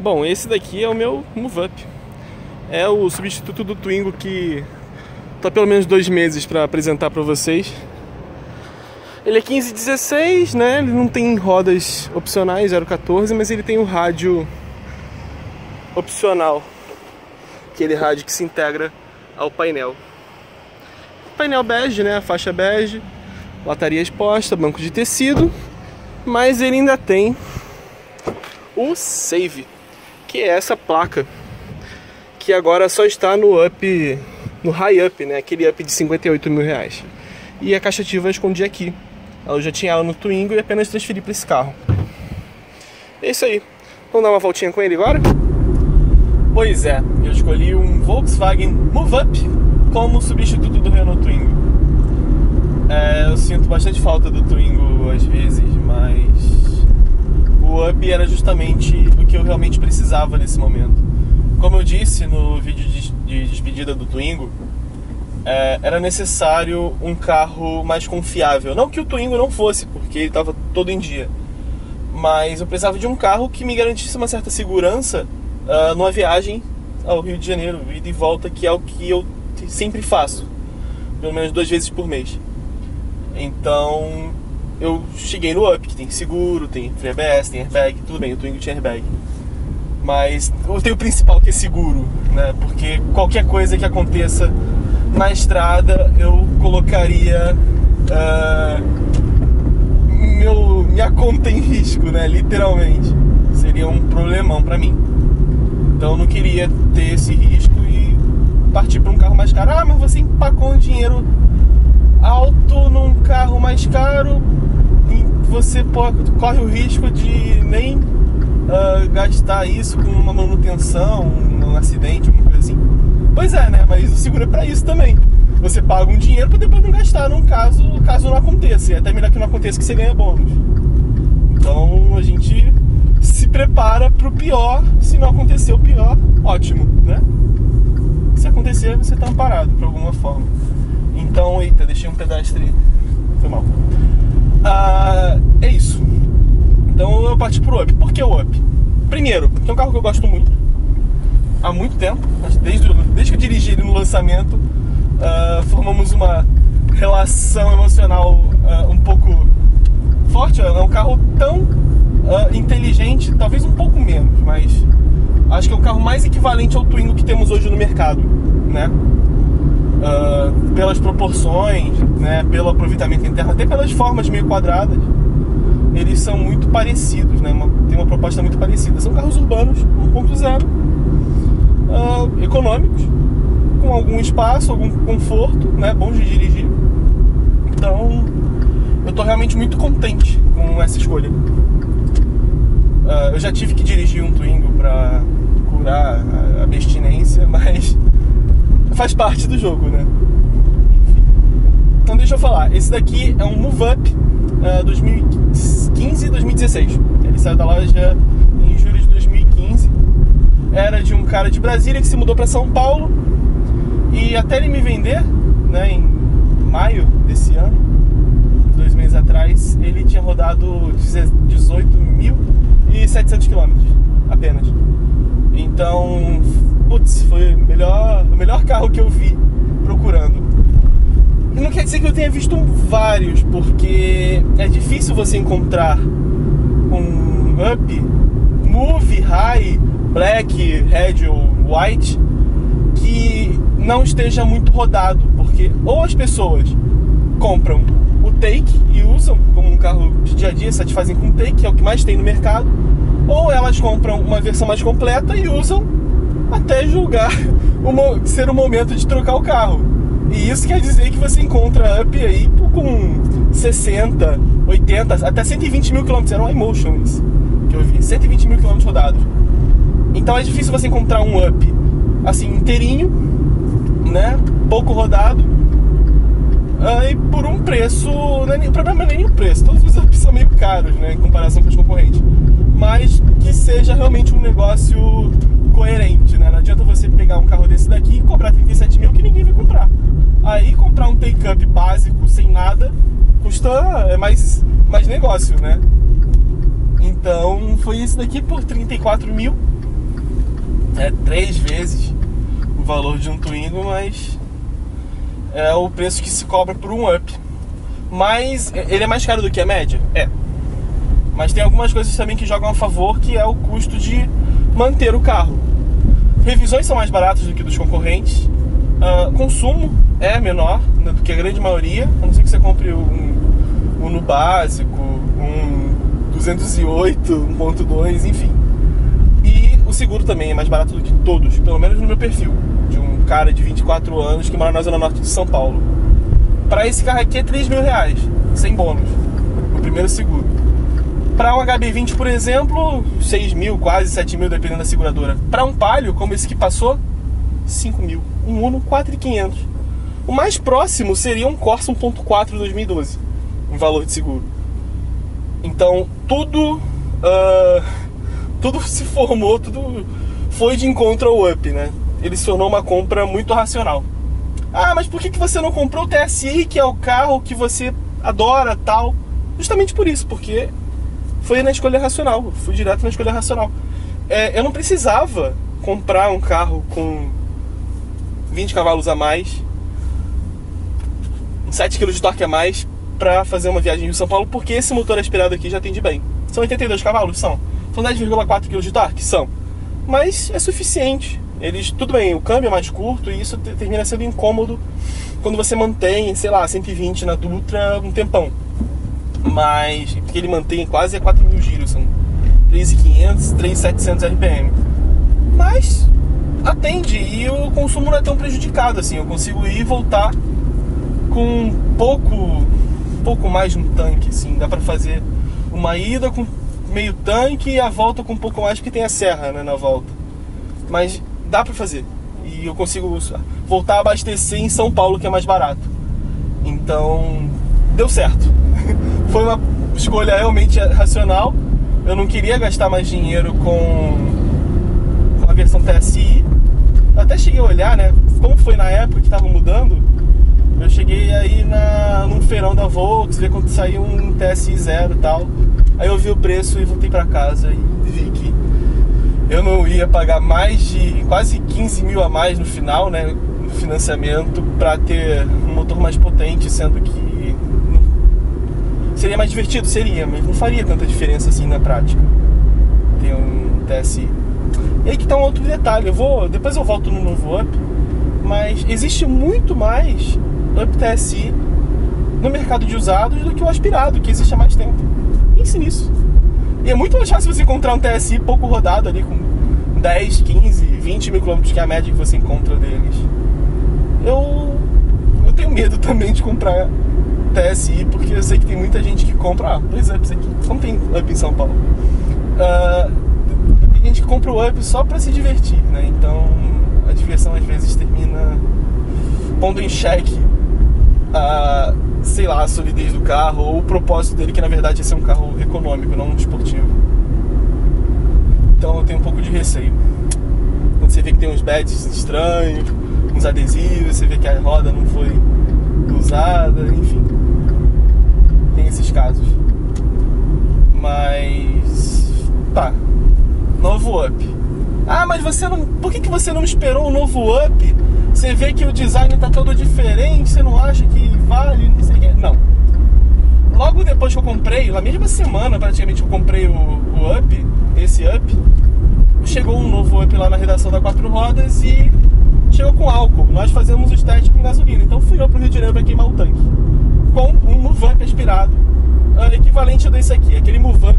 Bom, esse daqui é o meu Move Up. É o substituto do Twingo que tá pelo menos dois meses para apresentar para vocês. Ele é 1516, né? Ele não tem rodas opcionais 014, mas ele tem o rádio opcional, aquele rádio que se integra ao painel. Painel bege, né? A faixa bege, lataria exposta, banco de tecido, mas ele ainda tem o Save, que é essa placa que agora só está no up, no high up, né? Aquele up de 58 mil reais. E a caixa ativa eu escondi aqui. Eu já tinha ela no Twingo e apenas transferi para esse carro. É isso aí. Vamos dar uma voltinha com ele agora? Pois é, eu escolhi um Volkswagen Move Up como substituto do Renault Twingo. É, eu sinto bastante falta do Twingo às vezes, mas o Up era justamente o que eu realmente precisava nesse momento. Como eu disse no vídeo de, de despedida do Twingo, é, era necessário um carro mais confiável. Não que o Twingo não fosse, porque ele estava todo em dia. Mas eu precisava de um carro que me garantisse uma certa segurança uh, numa viagem ao Rio de Janeiro, ida e volta, que é o que eu sempre faço, pelo menos duas vezes por mês. Então eu cheguei no Up, que tem seguro, tem free ABS, tem airbag, tudo bem, o Twingo tinha airbag. Mas eu tenho o principal que é seguro, né? Porque qualquer coisa que aconteça na estrada eu colocaria uh, meu, minha conta em risco, né? Literalmente. Seria um problemão para mim. Então eu não queria ter esse risco e partir para um carro mais caro. Ah, mas você empacou um dinheiro alto num carro mais caro você corre o risco de nem uh, gastar isso com uma manutenção, um acidente, alguma coisa assim. Pois é, né? Mas o seguro é para isso também. Você paga um dinheiro para depois não gastar num caso, caso não aconteça. E é até melhor que não aconteça que você ganha bônus. Então a gente se prepara para o pior. Se não acontecer o pior, ótimo, né? Se acontecer, você está amparado de alguma forma. Então, eita, deixei um pedestre. Foi mal. Ah, é isso. Então eu parti pro Up. Por que o Up? Primeiro, porque é um carro que eu gosto muito. Há muito tempo. Desde, desde que eu dirigi ele no lançamento, uh, formamos uma relação emocional uh, um pouco forte. É um carro tão uh, inteligente, talvez um pouco menos, mas acho que é o carro mais equivalente ao Twingo que temos hoje no mercado, né? Uh, pelas proporções, né? pelo aproveitamento interno, até pelas formas meio quadradas, eles são muito parecidos, né? Uma, tem uma proposta muito parecida. São carros urbanos 1.0, uh, econômicos, com algum espaço, algum conforto, né? Bons de dirigir. Então, eu estou realmente muito contente com essa escolha. Uh, eu já tive que dirigir um Twingo para curar a abstinência, mas faz parte do jogo, né? Então deixa eu falar, esse daqui é um Move Up uh, 2015 2016. Ele saiu da loja em julho de 2015. Era de um cara de Brasília que se mudou para São Paulo e até ele me vender, né, em maio desse ano, dois meses atrás, ele tinha rodado 18.700 quilômetros apenas. Então, putz, foi o melhor, o melhor carro que eu vi procurando. Não quer dizer que eu tenha visto vários, porque é difícil você encontrar um Up, Move, High, Black, Red ou White que não esteja muito rodado, porque ou as pessoas compram o Take e usam como um carro de dia a dia, satisfazem com o Take, é o que mais tem no mercado, ou elas compram uma versão mais completa e usam até julgar o, ser o momento de trocar o carro. E isso quer dizer que você encontra up aí com 60, 80, até 120 mil quilômetros. Era um iMotion isso que eu vi. 120 mil quilômetros rodados. Então é difícil você encontrar um up assim inteirinho, né? Pouco rodado. Uh, e por um preço. Né, o problema não é nem o preço, todos os ups são meio caros, né? Em comparação com os concorrentes. Mas que seja realmente um negócio coerente, né? Não adianta você pegar um carro desse daqui e cobrar 37 mil que ninguém vai comprar. Aí comprar um take-up básico sem nada custa é mais, mais negócio, né? Então foi isso daqui por 34 mil É três vezes o valor de um Twingo, mas é o preço que se cobra por um up. Mas ele é mais caro do que a média? É. Mas tem algumas coisas também que jogam a favor, que é o custo de manter o carro. Revisões são mais baratas do que dos concorrentes. Uh, consumo é menor né, do que a grande maioria, a não ser que você compre um, um no básico, um 208, 1.2, enfim. E o seguro também é mais barato do que todos, pelo menos no meu perfil, de um cara de 24 anos que mora na zona norte de São Paulo. Para esse carro aqui é 3 mil reais, sem bônus, o primeiro seguro. Para um HB20, por exemplo, 6 mil, quase 7 mil, dependendo da seguradora. Para um Palio, como esse que passou, 5 mil. Um Uno, 4,500. O mais próximo seria um Corsa 1.4 2012, em valor de seguro. Então, tudo... Uh, tudo se formou, tudo foi de encontro ao Up, né? Ele se tornou uma compra muito racional. Ah, mas por que, que você não comprou o TSI, que é o carro que você adora tal? Justamente por isso, porque foi na escolha racional. Fui direto na escolha racional. É, eu não precisava comprar um carro com 20 cavalos a mais, 7 kg de torque a mais, para fazer uma viagem em São Paulo, porque esse motor aspirado aqui já atende bem. São 82 cavalos? São. São 10,4 kg de torque? São. Mas é suficiente eles, tudo bem, o câmbio é mais curto e isso termina sendo incômodo quando você mantém, sei lá, 120 na Dutra um tempão. Mas, porque ele mantém quase a 4 mil giros, são 3.500, 3.700 RPM. Mas atende e o consumo não é tão prejudicado assim, eu consigo ir e voltar com pouco, pouco mais no tanque, assim, dá para fazer uma ida com meio tanque e a volta com um pouco mais porque tem a serra né, na volta. Mas dá para fazer. E eu consigo voltar a abastecer em São Paulo, que é mais barato. Então, deu certo. Foi uma escolha realmente racional. Eu não queria gastar mais dinheiro com, com a versão TSI. Eu até cheguei a olhar, né? Como foi na época que estava mudando, eu cheguei aí na, num feirão da Volks, ver quando saiu um TSI zero e tal. Aí eu vi o preço e voltei para casa e vi que eu não ia pagar mais de quase 15 mil a mais no final, né? No financiamento, para ter um motor mais potente, sendo que seria mais divertido, seria, mas não faria tanta diferença assim na prática. Ter um TSI. E aí que tá um outro detalhe, eu vou. Depois eu volto no novo up, mas existe muito mais up TSI no mercado de usados do que o aspirado, que existe há mais tempo. Pense nisso. E é muito mais fácil você encontrar um TSI pouco rodado ali com 10, 15, 20 mil quilômetros que é a média que você encontra deles. Eu, eu tenho medo também de comprar Porque eu sei que tem muita gente que compra. Ah, dois ups aqui. Como tem up em São Paulo? Uh, tem gente que compra o up só para se divertir, né? Então a diversão às vezes termina pondo em xeque a sei lá, a solidez do carro ou o propósito dele, que na verdade é ser um carro econômico, não um esportivo. Então eu tenho um pouco de receio. Quando você vê que tem uns badges estranhos, uns adesivos, você vê que a roda não foi usada, enfim. Tem esses casos. Mas. tá. Novo up. Ah, mas você não. Por que, que você não esperou o novo up? Você vê que o design tá todo diferente, você não acha que vale, não sei o que. Não. Logo depois que eu comprei, na mesma semana praticamente eu comprei o, o Up, esse Up, chegou um novo Up lá na redação da Quatro Rodas e chegou com álcool. Nós fazemos os testes com gasolina. Então fui eu pro Rio de Janeiro pra queimar o tanque. Com um Muvamp aspirado, uh, equivalente a desse aqui. Aquele Muvamp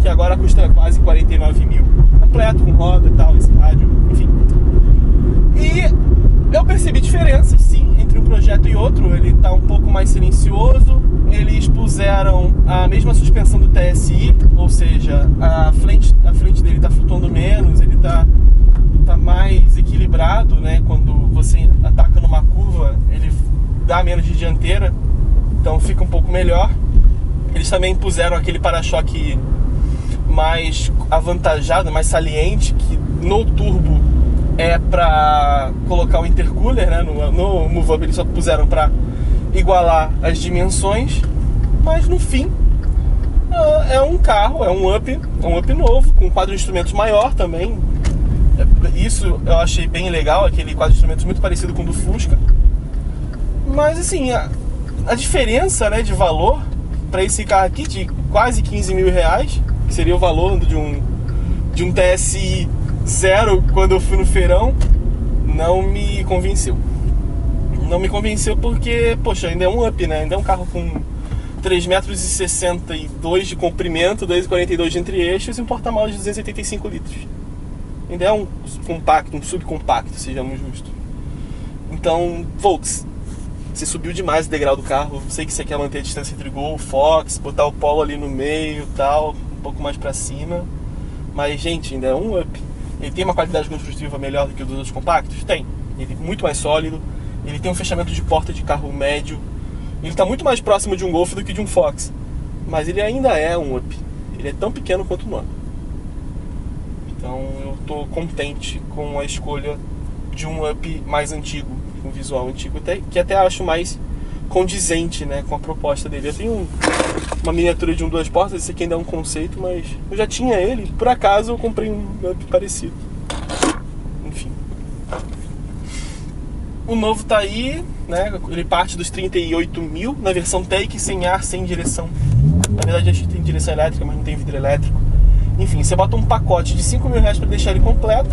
que agora custa quase 49 mil. Completo, com roda e tal, esse rádio, enfim. E eu percebi diferenças, sim, entre um projeto e outro. Ele está um pouco mais silencioso. Eles puseram a mesma suspensão do TSI, ou seja, a frente, a frente dele está flutuando menos, ele está tá mais equilibrado, né? Quando você ataca numa curva, ele dá menos de dianteira, então fica um pouco melhor. Eles também puseram aquele para-choque mais avantajado, mais saliente, que no turbo é para colocar o intercooler, né? No, no MoveUp eles só puseram para igualar as dimensões, mas no fim é um carro, é um up, é um up novo, com quadro de instrumentos maior também. É, isso eu achei bem legal, aquele quadro de instrumentos muito parecido com o do Fusca. Mas assim, a, diferença né, de valor para esse carro aqui de quase 15 mil reais, que seria o valor de um, de um TSI zero quando eu fui no feirão, não me convenceu. Não me convenceu porque, poxa, ainda é um up, né? Ainda é um carro com 3,62 metros de comprimento, 2,42 de entre-eixos e um porta-malas de 285 litros. Ainda é um compacto, um subcompacto, sejamos justos. Então, Volks, você subiu demais o degrau do carro. Sei que você quer manter a distância entre Gol, Fox, botar o Polo ali no meio tal, um pouco mais para cima. Mas, gente, ainda é um up. Ele tem uma qualidade construtiva melhor do que os outros compactos? Tem. Ele é muito mais sólido. Ele tem um fechamento de porta de carro médio. Ele está muito mais próximo de um Golf do que de um Fox. Mas ele ainda é um up. Ele é tão pequeno quanto o nome. Então eu estou contente com a escolha de um up mais antigo, com visual antigo, até, que até acho mais condizente né, com a proposta dele. Eu tenho uma miniatura de um duas portas, esse aqui ainda é um conceito, mas eu já tinha ele, por acaso eu comprei um parecido. Enfim. O novo tá aí, né? Ele parte dos 38 mil na versão Take, sem ar, sem direção. Na verdade a gente tem direção elétrica, mas não tem vidro elétrico. Enfim, você bota um pacote de 5 mil reais para deixar ele completo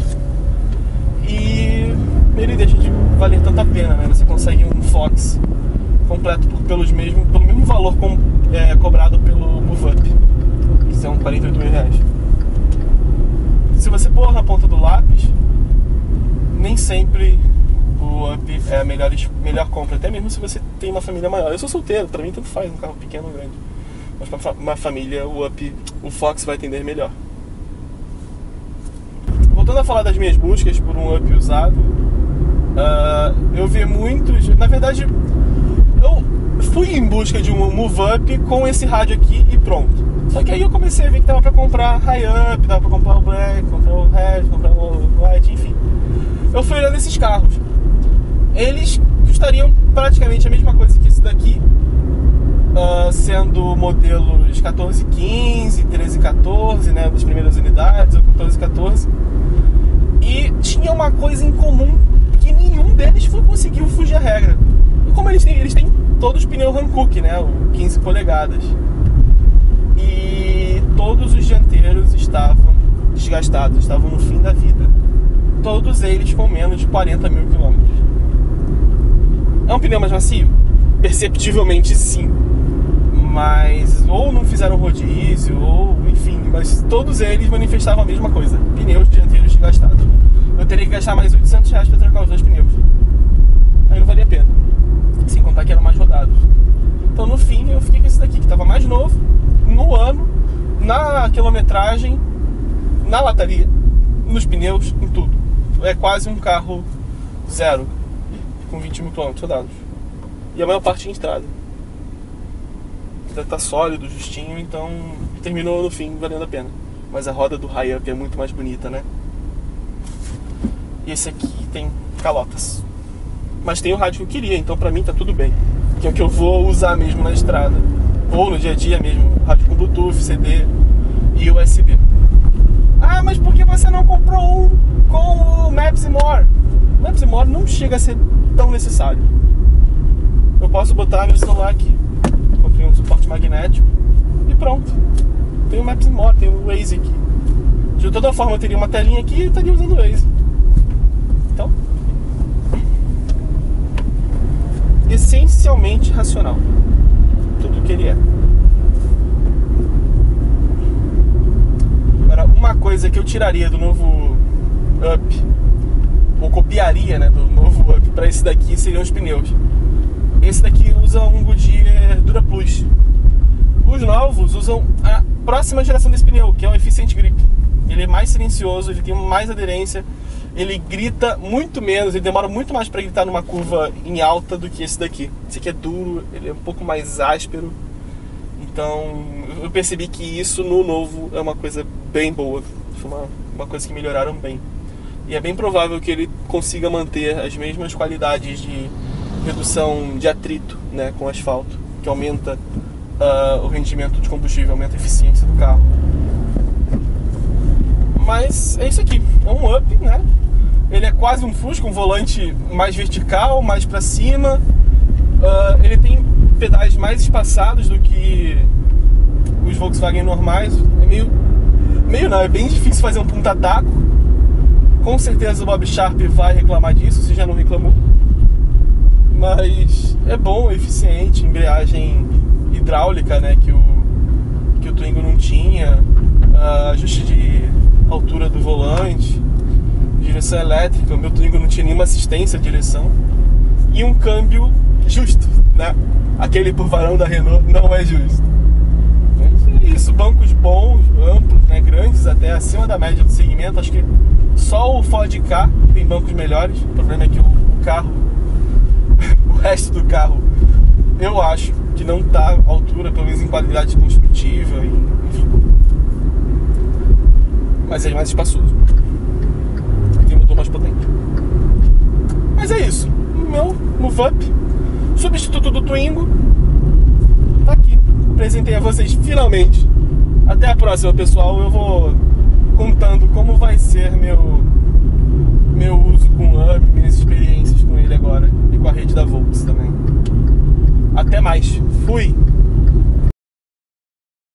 e ele deixa de valer tanta pena, né? Você consegue um Fox completo por, pelos mesmo, pelo mesmo valor com, é, cobrado pelo MoveUp, que são 48 mil reais. Se você pôr na ponta do lápis, nem sempre o Up é a melhor, melhor compra, até mesmo se você tem uma família maior. Eu sou solteiro, pra mim tanto faz um carro pequeno ou grande. Mas para uma família, o Up, o Fox vai atender melhor. Voltando a falar das minhas buscas por um Up usado, uh, eu vi muitos. Na verdade, eu fui em busca de um Move Up com esse rádio aqui e pronto. Só que aí eu comecei a ver que dava pra comprar High Up, dava pra comprar o Black, comprar o Red, comprar o White, enfim. Eu fui olhando esses carros. Eles custariam praticamente a mesma coisa que esse daqui, uh, sendo modelos 1415, 1314, né, das primeiras unidades, ou 1414. E tinha uma coisa em comum nenhum deles conseguiu fugir à regra. E como eles têm, eles têm todos pneu Hankook, né, o 15 polegadas. E todos os dianteiros estavam desgastados, estavam no fim da vida. Todos eles com menos de 40 mil quilômetros. É um pneu mais macio? Perceptivelmente sim mas ou não fizeram rodízio, ou enfim, mas todos eles manifestavam a mesma coisa: pneus dianteiros desgastados. Eu teria que gastar mais 800 reais para trocar os dois pneus. Aí não valia a pena, sem contar que eram mais rodados. Então no fim eu fiquei com esse daqui, que estava mais novo, no ano, na quilometragem, na lataria, nos pneus, em tudo. É quase um carro zero, com 20 mil quilômetros rodados. E a maior parte em estrada tá sólido, justinho, então terminou no fim valendo a pena. Mas a roda do High-Up é muito mais bonita, né? E esse aqui tem calotas. Mas tem o rádio que eu queria, então pra mim tá tudo bem. Que é o que eu vou usar mesmo na estrada. Ou no dia a dia mesmo. Rádio com Bluetooth, CD e USB. Ah, mas por que você não comprou um com o Maps More? Maps More não chega a ser tão necessário. Eu posso botar meu celular aqui comprei um suporte magnético e pronto. Tem o Maps More, tem o Waze aqui. De toda forma, eu teria uma telinha aqui e estaria usando o Waze. Então, essencialmente racional. Tudo que ele é. Agora, uma coisa que eu tiraria do novo Up, ou copiaria né, do novo Up para esse daqui seriam os pneus. Esse daqui usa um Goodyear Dura Plus. Os novos usam a próxima geração desse pneu, que é o Efficient Grip. Ele é mais silencioso, ele tem mais aderência, ele grita muito menos, ele demora muito mais para gritar numa curva em alta do que esse daqui. Esse aqui é duro, ele é um pouco mais áspero. Então eu percebi que isso no novo é uma coisa bem boa, foi uma, uma coisa que melhoraram bem. E é bem provável que ele consiga manter as mesmas qualidades de redução de atrito né, com asfalto, que aumenta uh, o rendimento de combustível, aumenta a eficiência do carro. Mas é isso aqui, é um up, né? Ele é quase um Fusca, um volante mais vertical, mais para cima. Uh, ele tem pedais mais espaçados do que os Volkswagen normais. É meio, meio não, é bem difícil fazer um punta-taco. Com certeza o Bob Sharp vai reclamar disso, se já não reclamou. Mas é bom, eficiente, embreagem hidráulica, né, que o, que o Twingo não tinha, uh, ajuste de altura do volante, direção elétrica, o meu Twingo não tinha nenhuma assistência de direção, e um câmbio justo, né? Aquele por varão da Renault não é justo. Mas é isso, bancos bons, amplos, né? grandes, até acima da média do segmento. Acho que só o Ford K tem bancos melhores. O problema é que o carro, o resto do carro, eu acho que não está à altura, pelo menos em qualidade construtiva. Mas é mais espaçoso. Motor mais potente. Mas é isso. Meu Move Up, substituto do Twingo, tá aqui. Apresentei a vocês finalmente. Até a próxima, pessoal. Eu vou contando como vai ser meu meu uso com o Up, minhas experiências com ele agora e com a rede da Volks também. Até mais. Fui!